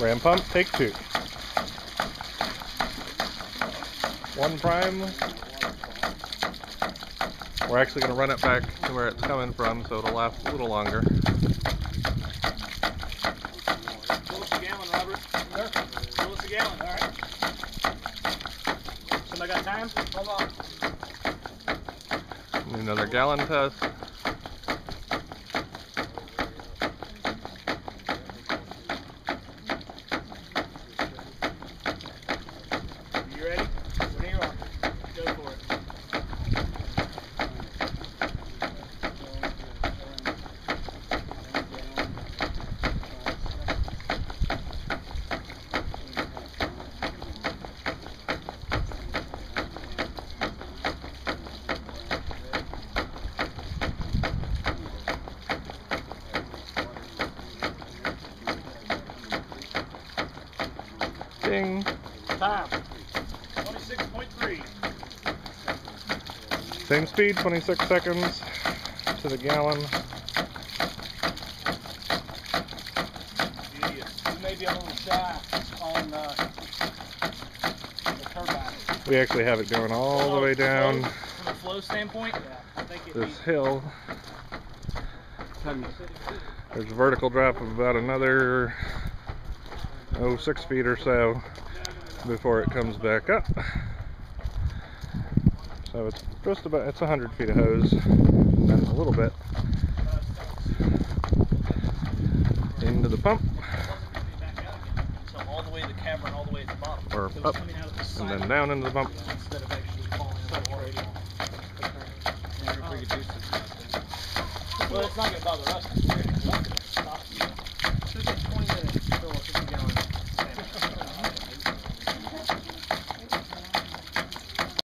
Ram pump, take two. One prime. We're actually going to run it back to where it's coming from so it'll last a little longer. Fill a gallon, Robert. Fill us a gallon. All right. Somebody got time? Hold on. Another gallon test. Ding. Time. 26.3. Same speed, 26 seconds to the gallon. You a little shy on uh, the turbine. We actually have it going all the way down From a flow standpoint, yeah, I think it this needs hill. There's a vertical drop of about another oh six feet or so before it comes back up. So it's just about it's 100 feet of hose and a little bit into the pump So all the way to the cavern, all the way at the bottom. or So up coming out of the and side then down into the pump. instead of actually falling straight Well, it's not going to bother us.